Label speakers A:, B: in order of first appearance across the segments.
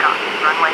A: Copy. Runway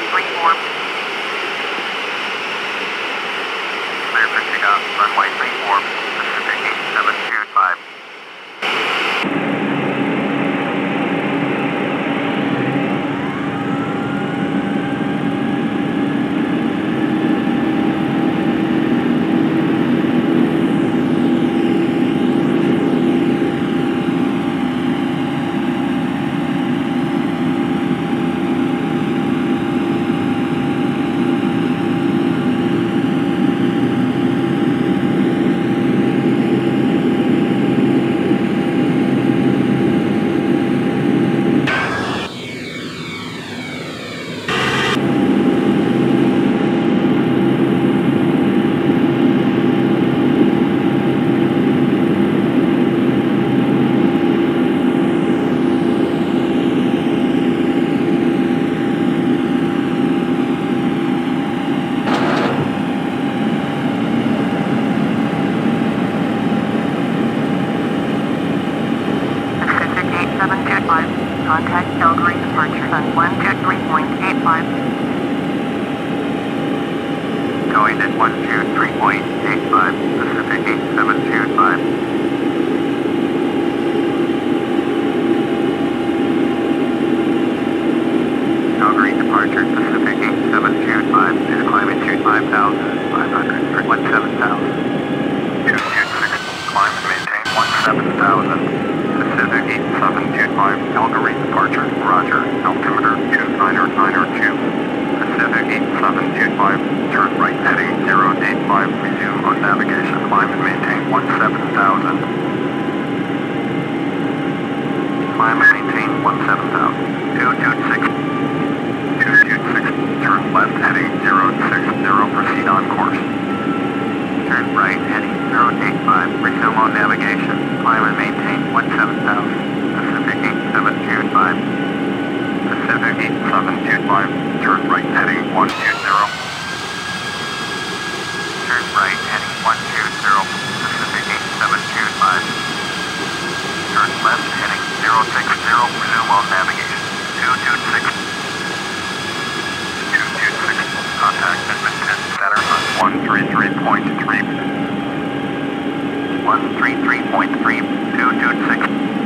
A: 17,000. Pacific 8725, Calgary departure, roger, altimeter 29902. Pacific 8725, turn right heading 085, resume on navigation, climb and maintain 17,000. Climb and maintain 17,000. 226. 226, turn left heading 060, proceed on course. Turn right heading 085, resume on navigation, Pacific 8725. Pacific 8725, turn right heading 120. Turn right heading 120, Pacific 8725. Turn left heading 060, resume on navigation, 226. 226, contact Edmonton Center on 133.3. 133.3,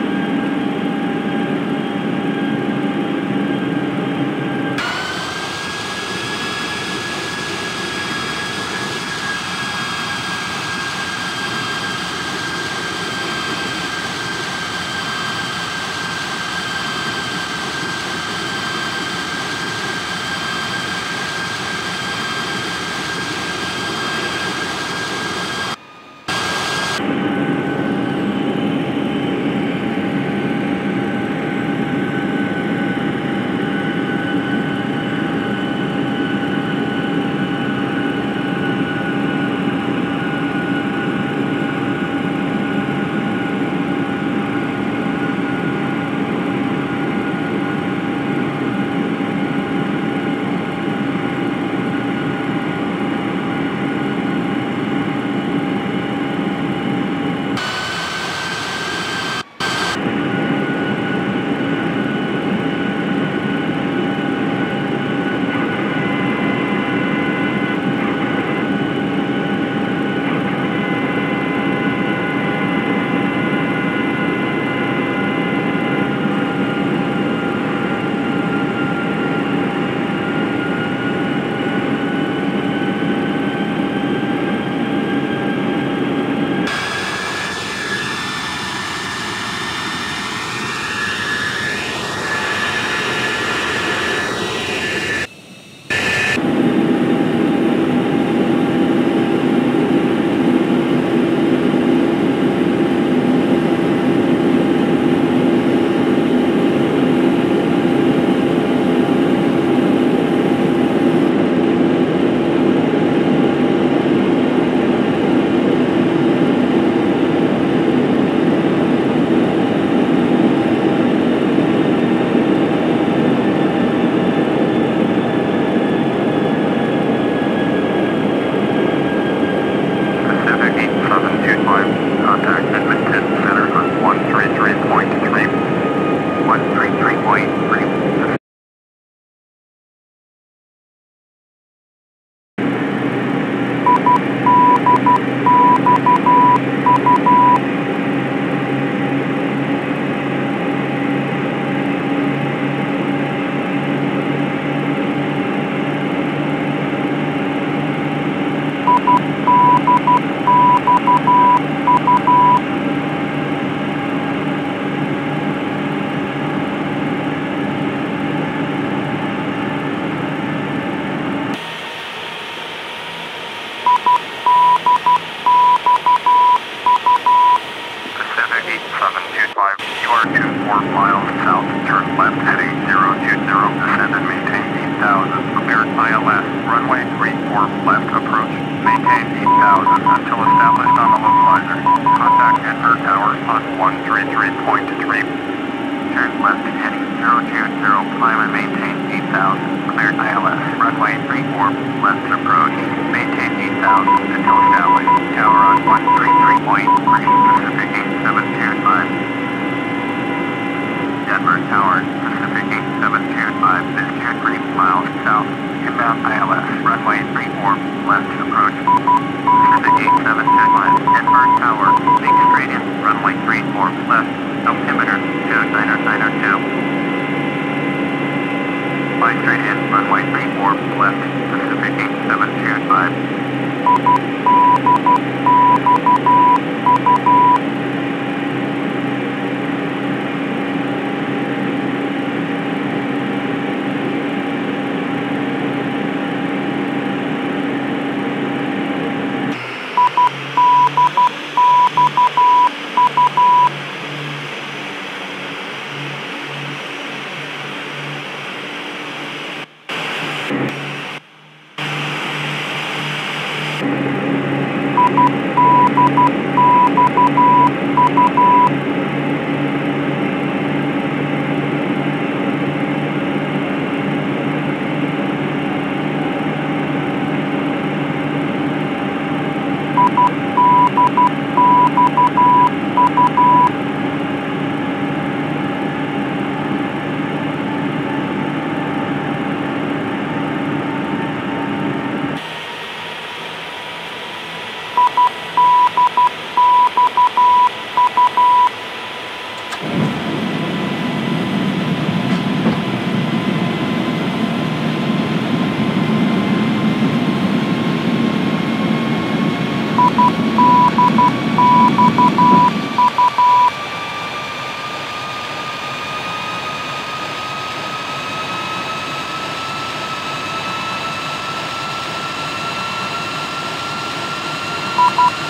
A: Denver